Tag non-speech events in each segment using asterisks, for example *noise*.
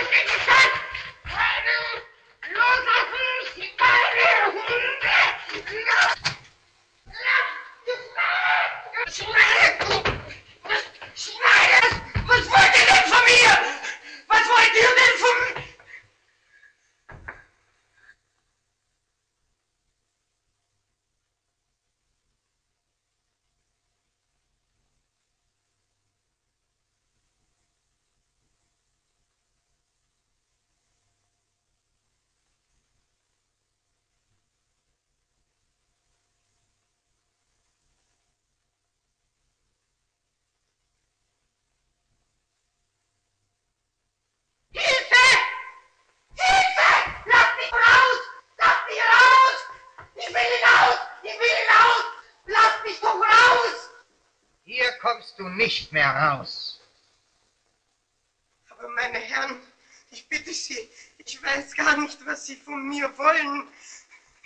Where's the du nicht mehr raus. Aber meine Herren, ich bitte Sie, ich weiß gar nicht, was Sie von mir wollen.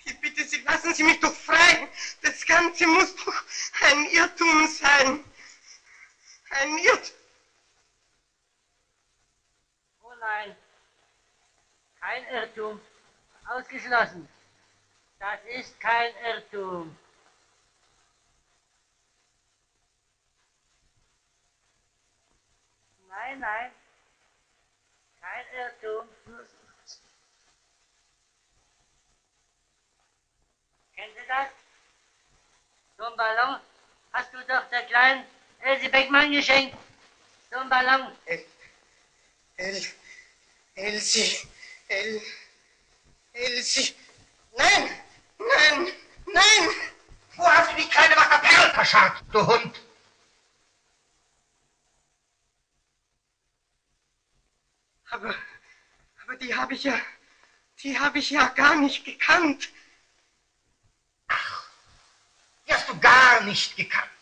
Ich bitte Sie, lassen Sie mich doch frei. Das Ganze muss doch ein Irrtum sein. Ein Irrtum. Oh nein, kein Irrtum. Ausgeschlossen. Das ist kein Irrtum. Nein, nein, kein Irrtum. Kennen Sie das? So ein Ballon hast du doch der kleinen Elsie Beckmann geschenkt. So ein Ballon. El, El, Elsie, El, Elsie. Nein, nein, nein. Wo hast du die kleine Wache Perl verscharrt, du Hund? Aber, aber die habe ich ja, die habe ich ja gar nicht gekannt. Die hast du gar nicht gekannt.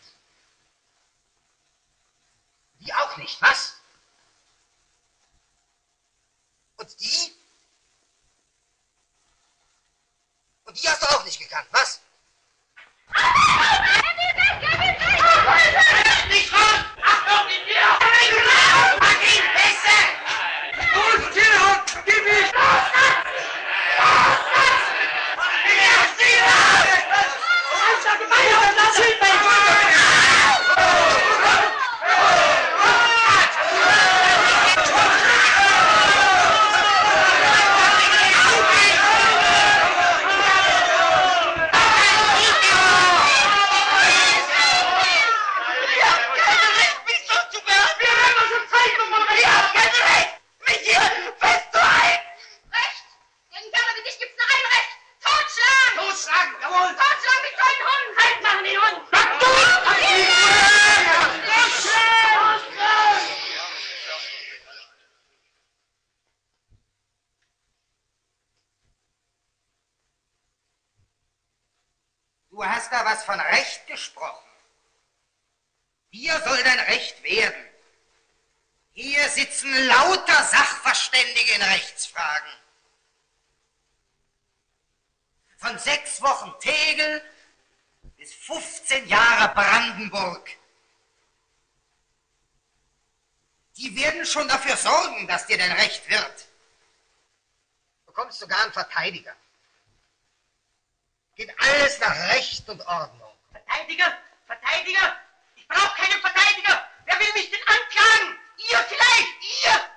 Die auch nicht, was? Und die? Und die hast du auch nicht gekannt, was? Nicht raus! Achtung, die Tür! Mach ihn besser! Gut, Stillhund! Gib ihn! Los, Satz! Los, Satz! Ja, Stillhund! Alter, Gemeinde, lass ihn Gegen Kerle wie dich gibt's nur ein Recht. Totschlagen! Totschlagen, jawohl! Totschlagen wie kleinen Hund! Halt machen den Hund! Du hast da was von Recht gesprochen. Hier soll dein Recht werden. Hier sitzen lauter Sachverständige in Rechtsfragen. Von sechs Wochen Tegel bis 15 Jahre Brandenburg. Die werden schon dafür sorgen, dass dir dein Recht wird. Du bekommst sogar einen Verteidiger. Geht alles nach Recht und Ordnung. Verteidiger! Verteidiger! Ich brauche keinen Verteidiger! Wer will mich denn anklagen? Ihr vielleicht! Ihr!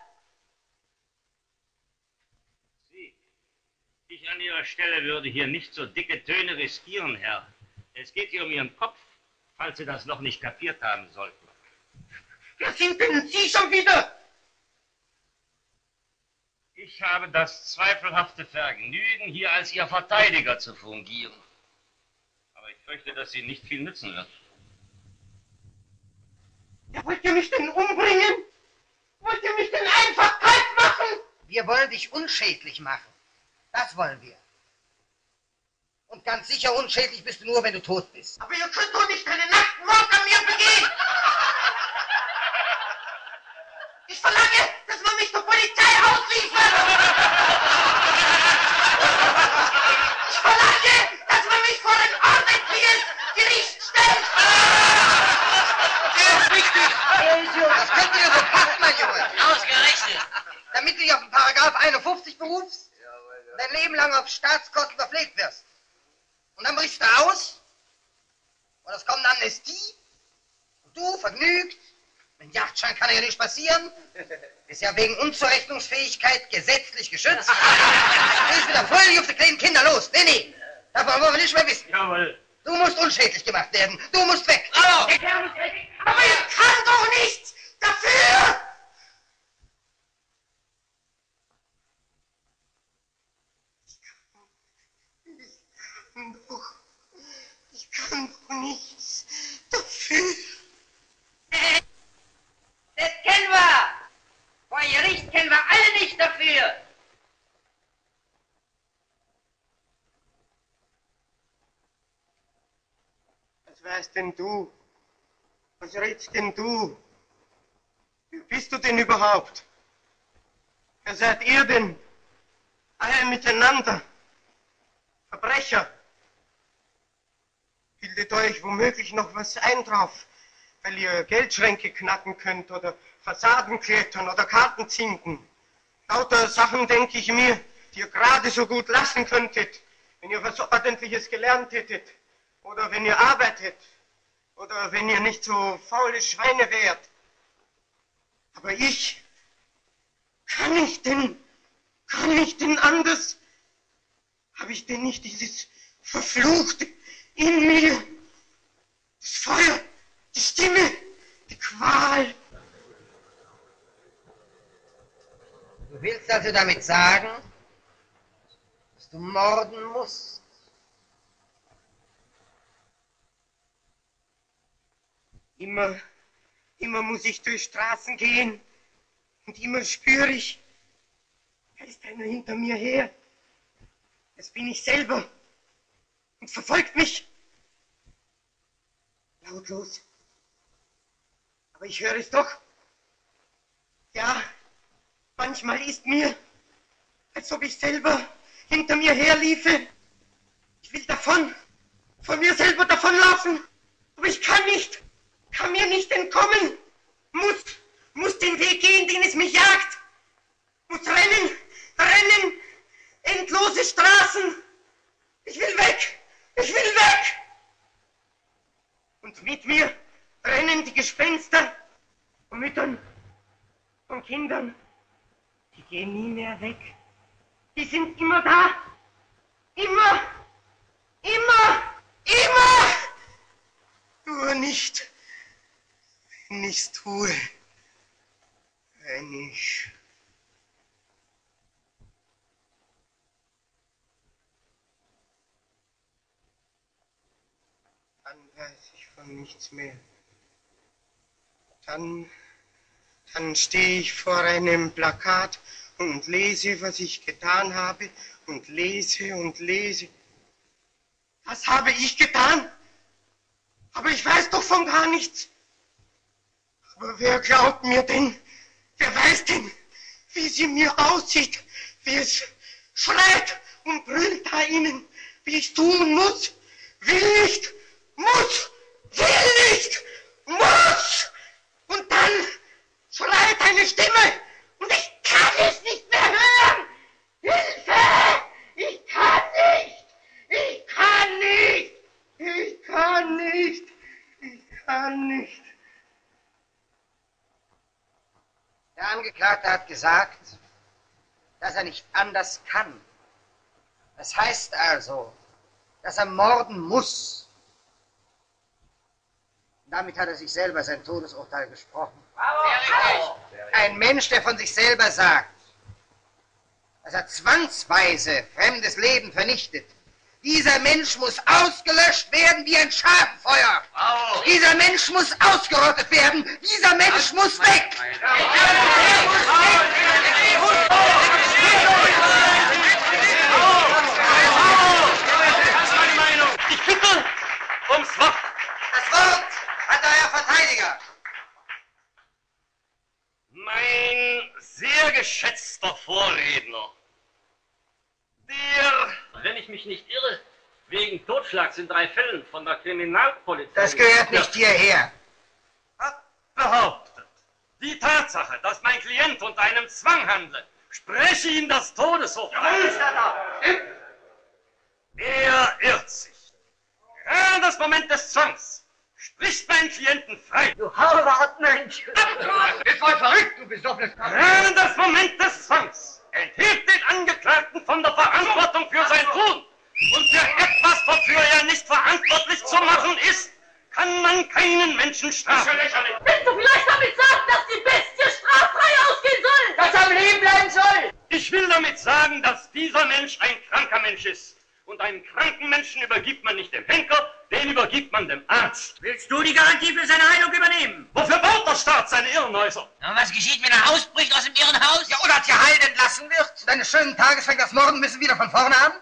Ich an Ihrer Stelle würde hier nicht so dicke Töne riskieren, Herr. Es geht hier um Ihren Kopf, falls Sie das noch nicht kapiert haben sollten. Wer sind denn Sie schon wieder? Ich habe das zweifelhafte Vergnügen, hier als Ihr Verteidiger zu fungieren. Aber ich fürchte, dass Sie nicht viel nützen wird. Ja, wollt ihr mich denn umbringen? Wollt ihr mich denn einfach kalt machen? Wir wollen dich unschädlich machen. Das wollen wir. Und ganz sicher unschädlich bist du nur, wenn du tot bist. Aber ihr könnt doch nicht einen Nachtmord an mir begehen! Ich verlange, dass man mich der Polizei ausliefert! Ich verlange, dass man mich vor ein ordentliches Gericht stellt! Das ist richtig. Das könnt ihr so passen, mein Junge. Ausgerechnet! Damit du dich auf den Paragraph 51 berufst und dein Leben lang auf Staatskosten verpflegt wirst. Und dann brichst du aus und es kommt eine Amnestie und du vergnügt, mit Yachtschein kann ja nicht passieren, *laughs* ist ja wegen Unzurechnungsfähigkeit gesetzlich geschützt. *laughs* Gehst wieder fröhlich auf die kleinen Kinder los. Nee, nee, davon wollen wir nicht mehr wissen. Jawohl. Du musst unschädlich gemacht werden. Du musst weg. Aber ich kann doch nichts dafür! Ich kann doch, ich kann doch nichts dafür. Das kennen wir! Vor Gericht kennen wir alle nicht dafür! Was weißt denn du? Was redst denn du? Wer bist du denn überhaupt? Wer seid ihr denn? Alle miteinander. Verbrecher. Bildet euch womöglich noch was ein drauf, weil ihr Geldschränke knacken könnt oder Fassaden klettern oder Karten zinken. Lauter Sachen, denke ich mir, die ihr gerade so gut lassen könntet, wenn ihr was Ordentliches gelernt hättet oder wenn ihr arbeitet oder wenn ihr nicht so faule Schweine wärt. Aber ich, kann ich denn, kann ich denn anders? Habe ich denn nicht dieses verfluchte in mir, das Feuer, die Stimme, die Qual? Du willst also damit sagen, dass du morden musst? Immer, immer muss ich durch Straßen gehen und immer spüre ich, da ist einer hinter mir her. Das bin ich selber und verfolgt mich. Lautlos. Aber ich höre es doch. Ja, manchmal ist mir, als ob ich selber hinter mir herliefe. Ich will davon, von mir selber davonlaufen, aber ich kann nicht kann mir nicht entkommen, muss, muss den Weg gehen, den es mich jagt, muss rennen, rennen, endlose Straßen. Ich will weg, ich will weg. Und mit mir rennen die Gespenster von Müttern, von Kindern. Die gehen nie mehr weg. Die sind immer da. Immer, immer, immer. Nur nicht nichts tue, wenn ich dann weiß ich von nichts mehr. Dann, dann stehe ich vor einem Plakat und lese, was ich getan habe und lese und lese. Was habe ich getan? Aber ich weiß doch von gar nichts. Wer glaubt mir denn? Wer weiß denn, wie sie mir aussieht? Wie es schreit und brüllt da innen, wie ich tun muss? Will nicht, muss, will nicht, muss! Und dann schreit eine Stimme und ich kann es nicht mehr hören! Hilfe! Ich kann nicht! Ich kann nicht! Ich kann nicht! Ich kann nicht! Der Angeklagte hat gesagt, dass er nicht anders kann. Das heißt also, dass er morden muss. Damit hat er sich selber sein Todesurteil gesprochen. Ein Mensch, der von sich selber sagt, dass er zwangsweise fremdes Leben vernichtet, dieser Mensch muss ausgelöscht werden wie ein Schafenfeuer. Bravo. Dieser Mensch muss ausgerottet werden. Dieser Mensch muss weg. meine Meinung. Ich bitte ums Wort. Das Wort hat der Herr Verteidiger. Mein sehr geschätzter Vorredner, der, wenn ich mich nicht irre, wegen Totschlags in drei Fällen von der Kriminalpolizei... Das gehört nicht hierher. hat behauptet, die Tatsache, dass mein Klient unter einem Zwang handle, spreche ihm das Todesurteil. Er irrt sich. Gerade das Moment des Zwangs spricht mein Klienten frei. Du Hauertmensch! Bist voll verrückt, du besoffenes Gerade das Moment des Zwangs enthebt den Angeklagten von der Verantwortung für sein Tun. Und für etwas, wofür er nicht verantwortlich zu machen ist, kann man keinen Menschen strafen. Willst du vielleicht damit sagen, dass die Bestie straffrei ausgehen soll? Dass er am Leben bleiben soll! Ich will damit sagen, dass dieser Mensch ein kranker Mensch ist. Und einen kranken Menschen übergibt man nicht dem Henker, den übergibt man dem Arzt. Willst du die Garantie für seine Heilung übernehmen? Wofür baut der Staat seine Irrenhäuser? Und was geschieht, wenn er ausbricht aus dem Irrenhaus? Ja, oder geheil entlassen wird. Deine schönen Tages fängt das Morden müssen wieder von vorne an.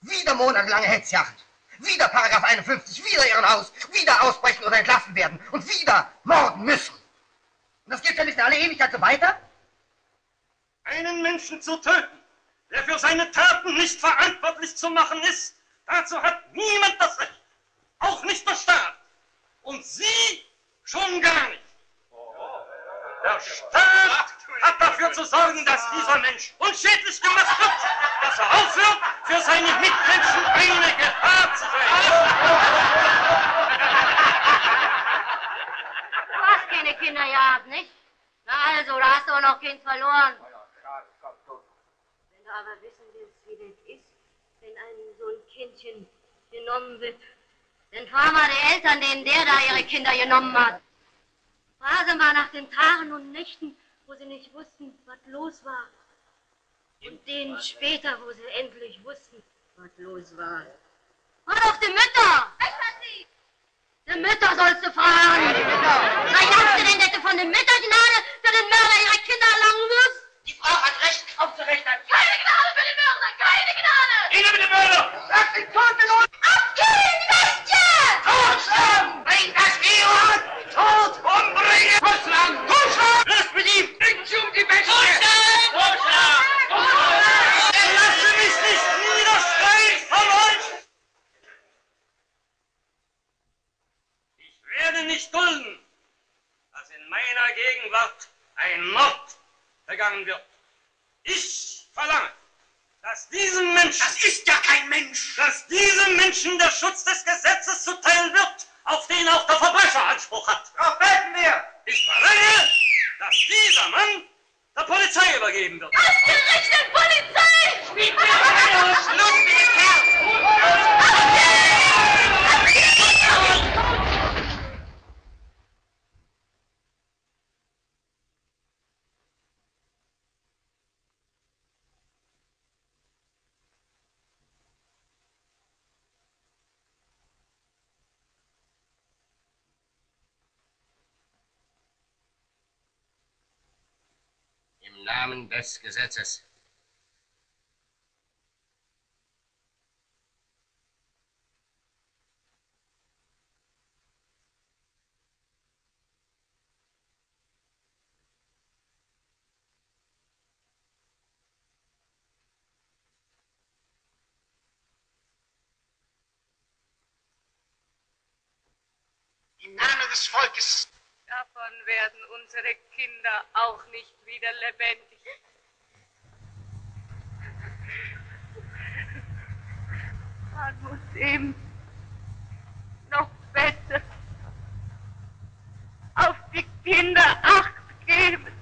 Wieder monatelange Hetzjagd. wieder Paragraph 51, wieder ihren Haus, wieder ausbrechen oder entlassen werden und wieder morden müssen. Und das geht ja nicht in alle Ewigkeit so weiter? Einen Menschen zu töten, der für seine Taten nicht verantwortlich zu machen ist, dazu hat niemand das Recht. Auch nicht der Staat. Und Sie schon gar nicht. Der Staat hat dafür zu sorgen, dass dieser Mensch unschädlich gemacht wird, dass er aufhört, für seine Mitmenschen eine Gefahr zu sein. Du hast keine Kinder gehabt, nicht? Na also, da hast du auch noch Kind verloren. Wenn du aber wissen willst, wie das ist, wenn ein so ein Kindchen genommen wird, dann fahr mal die Eltern, denen der da ihre Kinder genommen hat. Frage mal nach den Tagen und Nächten, wo sie nicht wussten, was los war. Und denen später, wo sie endlich wussten, was los war. Frag doch die Mütter! Die Mütter sollst du fragen! Was glaubst du denn, dass du von den Müttern Gnade für den Mörder ihrer Kinder erlangen wirst? Die Frau hat Recht, aufzurechnen. Keine Gnade für den Mörder! Keine Gnade! Ihnen mit dem Mörder! Lass den Teufel los! Abgehen, Bestien! Totschlagen! Bring das Georg! Tot! Umbringen! Totschlagen! Totschlagen! Löst mit ihm! Sie um die Bestie! Lasse mich nicht niederschreien! Ich werde nicht dulden, dass in meiner Gegenwart ein Mord begangen wird. Ich verlange, dass diesem Menschen... Das ist ja kein Mensch! dass diesem Menschen der Schutz des Gesetzes zuteil wird, auf den auch der Verbrecher Anspruch hat. Darauf beten wir! Ich verlange, dass dieser Mann der Polizei übergeben wird. Ausgerechnet Polizei! Schluss mit dem Kerl! Namen des Gesetzes. Im Namen des Volkes! Davon werden unsere Kinder auch nicht wieder lebendig. Man muss eben noch besser auf die Kinder acht geben.